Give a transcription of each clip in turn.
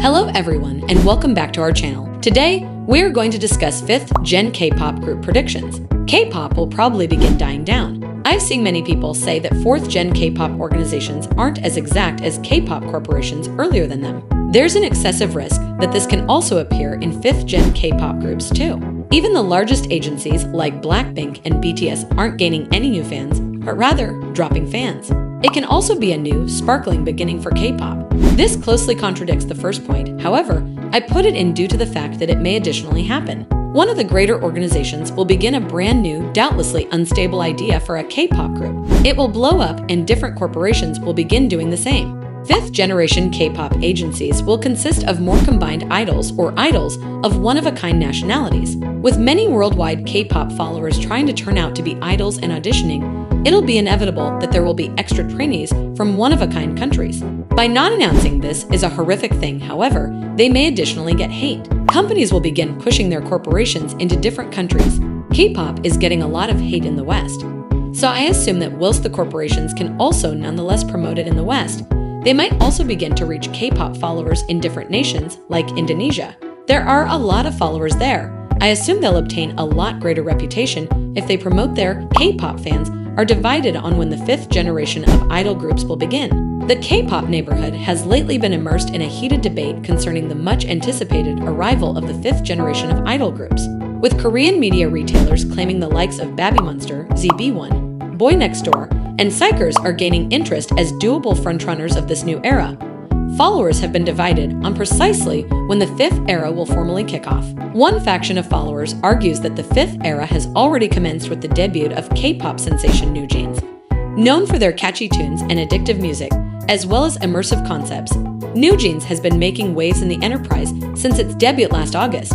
Hello, everyone, and welcome back to our channel. Today, we are going to discuss 5th Gen K pop group predictions. K pop will probably begin dying down. I've seen many people say that 4th Gen K pop organizations aren't as exact as K pop corporations earlier than them. There's an excessive risk that this can also appear in 5th Gen K pop groups, too. Even the largest agencies like Blackpink and BTS aren't gaining any new fans, but rather dropping fans. It can also be a new, sparkling beginning for K pop. This closely contradicts the first point, however, I put it in due to the fact that it may additionally happen. One of the greater organizations will begin a brand new, doubtlessly unstable idea for a K pop group. It will blow up, and different corporations will begin doing the same. Fifth generation K pop agencies will consist of more combined idols or idols of one of a kind nationalities. With many worldwide K pop followers trying to turn out to be idols and auditioning, it'll be inevitable that there will be extra trainees from one of a kind countries. By not announcing this is a horrific thing, however, they may additionally get hate. Companies will begin pushing their corporations into different countries. K pop is getting a lot of hate in the West. So I assume that whilst the corporations can also nonetheless promote it in the West, they might also begin to reach K pop followers in different nations, like Indonesia. There are a lot of followers there. I assume they'll obtain a lot greater reputation if they promote their K pop fans are divided on when the fifth generation of idol groups will begin. The K pop neighborhood has lately been immersed in a heated debate concerning the much anticipated arrival of the fifth generation of idol groups, with Korean media retailers claiming the likes of Babymonster, ZB1, Boy Next Door, and xikers are gaining interest as doable frontrunners of this new era, followers have been divided on precisely when the fifth era will formally kick off. One faction of followers argues that the fifth era has already commenced with the debut of K pop sensation New Jeans. Known for their catchy tunes and addictive music, as well as immersive concepts, New Jeans has been making waves in the enterprise since its debut last August,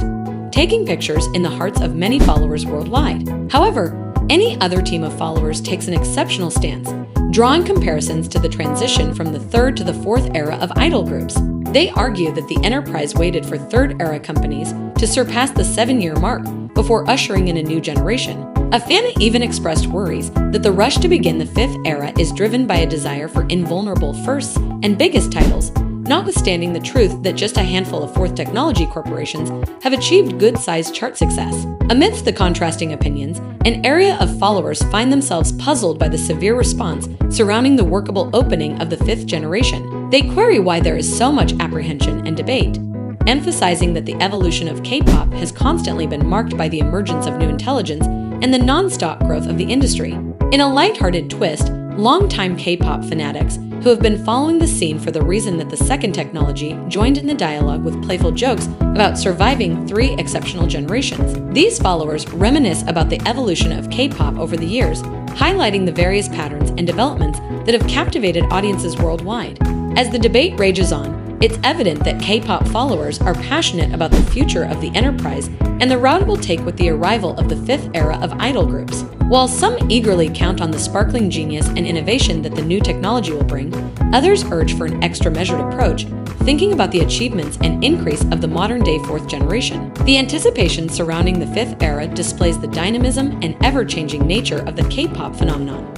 taking pictures in the hearts of many followers worldwide. However, any other team of followers takes an exceptional stance, drawing comparisons to the transition from the third to the fourth era of idol groups. They argue that the enterprise waited for third era companies to surpass the seven year mark before ushering in a new generation. A fan even expressed worries that the rush to begin the fifth era is driven by a desire for invulnerable firsts and biggest titles notwithstanding the truth that just a handful of fourth technology corporations have achieved good sized chart success. Amidst the contrasting opinions, an area of followers find themselves puzzled by the severe response surrounding the workable opening of the fifth generation. They query why there is so much apprehension and debate emphasizing that the evolution of K pop has constantly been marked by the emergence of new intelligence and the non stop growth of the industry. In a lighthearted twist, longtime K pop fanatics who have been following the scene for the reason that the second technology joined in the dialogue with playful jokes about surviving three exceptional generations. These followers reminisce about the evolution of K pop over the years, highlighting the various patterns and developments that have captivated audiences worldwide. As the debate rages on, it's evident that K pop followers are passionate about the future of the enterprise and the route it will take with the arrival of the fifth era of idol groups. While some eagerly count on the sparkling genius and innovation that the new technology will bring, others urge for an extra measured approach, thinking about the achievements and increase of the modern day fourth generation. The anticipation surrounding the fifth era displays the dynamism and ever changing nature of the K pop phenomenon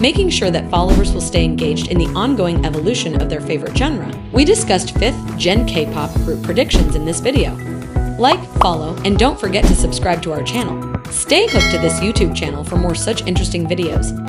making sure that followers will stay engaged in the ongoing evolution of their favorite genre. We discussed 5th Gen K-pop group predictions in this video. Like, follow, and don't forget to subscribe to our channel. Stay hooked to this YouTube channel for more such interesting videos.